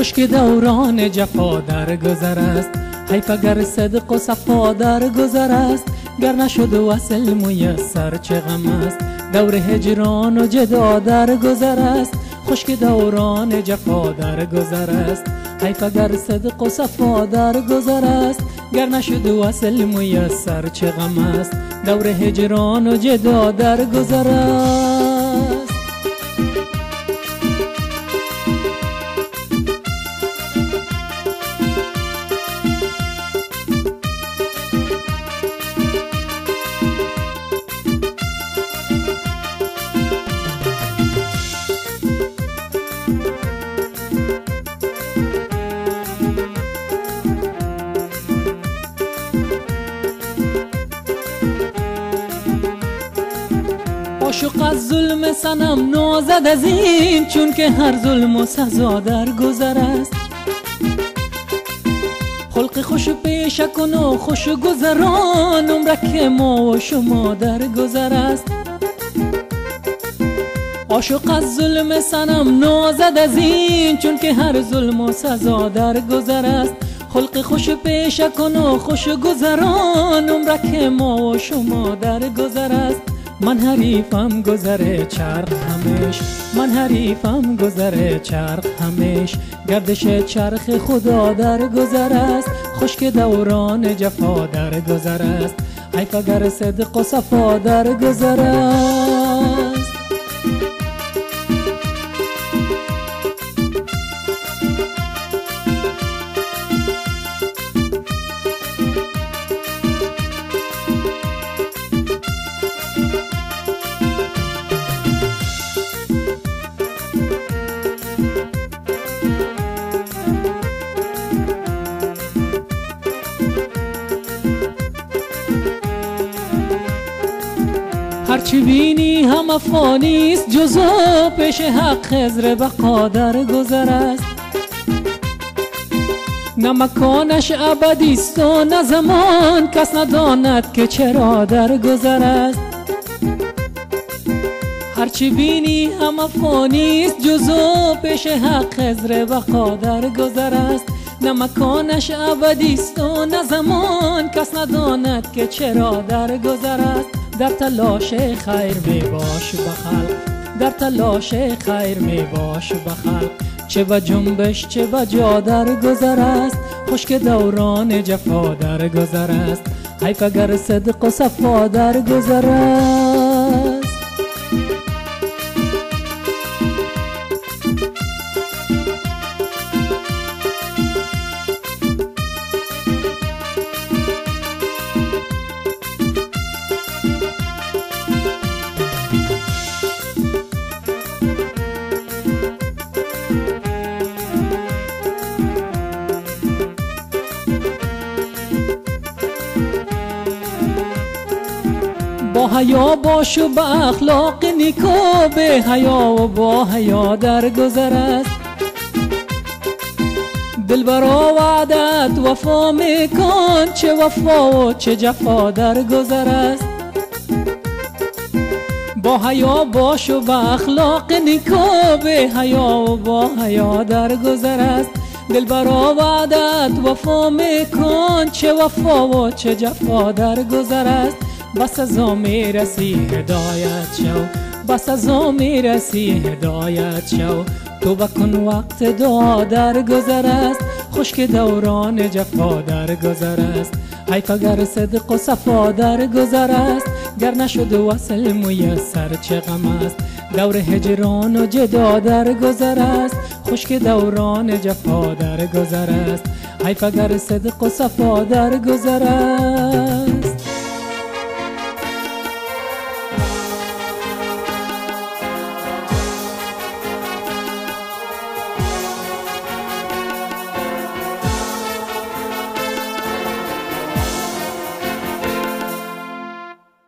خشک دوران جفا در گذر است. حیف اگر صدق و صفا در گذر است. گر نشد وصل میسر چه غم است. دور هجران و جدا در گذر است. خشک دوران جفا در گذر است. حیف اگر صدق و صفا در گذر است. گر نشد وصل میسر چه غم است. دور هجران و جدا در گذر است. عاشق از ظلم سنم نازد از این چون که هر ظلم و سزا در گذر است خلق خوش پیش کن و خوش گذران عمرک ما و شما در گذر است عاشق از ظلم سنم نازد از این چون که هر ظلم و سزا در گذر است خلق خوش پیش کن و خوش گذران عمرک ما و شما در گذر است من حریفم گذره چرخ همیش من حریفم گذره چرخ همیش گردش چرخ خدا در گذر است خشک دوران جفا در گذر است. حیف اگر صدق و صفا در گذر است. هرچی بینی هم افانیست جزو پیش حق خزر بقا در گذر است. نه مکانش ابدیست و نه زمان کس نداند که چرا در گذر است. هرچی بینی هم افانیست جزو پیش حق خزر بقا در گذر است. نه مکانش ابدیست و نه زمان کس نداند که چرا در گذر است. در تلاش خیر می باش بخلق در تلاش خیر می باش بخلق چه با جنبش چه با جا در گذر است. خشک دوران جفا در گذر است. حیف اگر صدق و صفا در گذر است. با حیا باش و با اخلاق نیکو به حیا و با حیا در گذر است. دلبرا وعدت وفا میکن چه وفا و چه جفا در گذر است. با حیا باش و با اخلاق نیکو به حیا و با حیا در گذر است. دلبرا وعدت وفا میکن چه وفا و چه جفا در گذر است. بس از می‌رسی هدایت شو. بس از می‌رسی هدایت شو. تو بکن وقت دعا در گذر است. خشک دوران جفا در گذر است. حیف اگر صدق و صفا در گذر است. گر نشد وصل میسر چه غم است؟ دور هجران و جدا در گذر است. خشک دوران جفا در گذر است. حیف اگر صدق و صفا در گذر است.